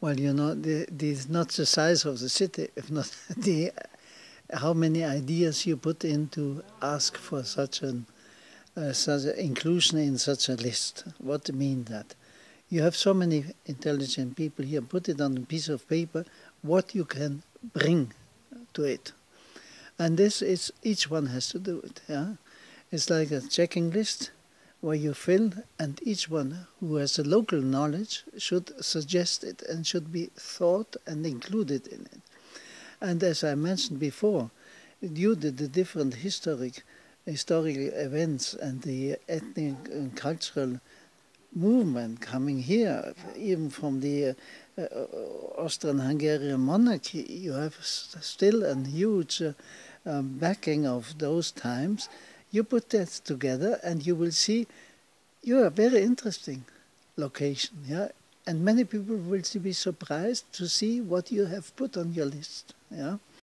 Well, you know, the, it's not the size of the city, if not the how many ideas you put in to ask for such an uh, such inclusion in such a list. What mean that? You have so many intelligent people here. Put it on a piece of paper. What you can bring to it, and this is each one has to do it. Yeah, it's like a checking list where you fill, and each one who has a local knowledge should suggest it and should be thought and included in it. And as I mentioned before, due to the different historic historical events and the ethnic and cultural movement coming here, even from the uh, Austrian-Hungarian monarchy, you have still a huge uh, um, backing of those times you put that together and you will see you're a very interesting location, yeah. And many people will be surprised to see what you have put on your list, yeah.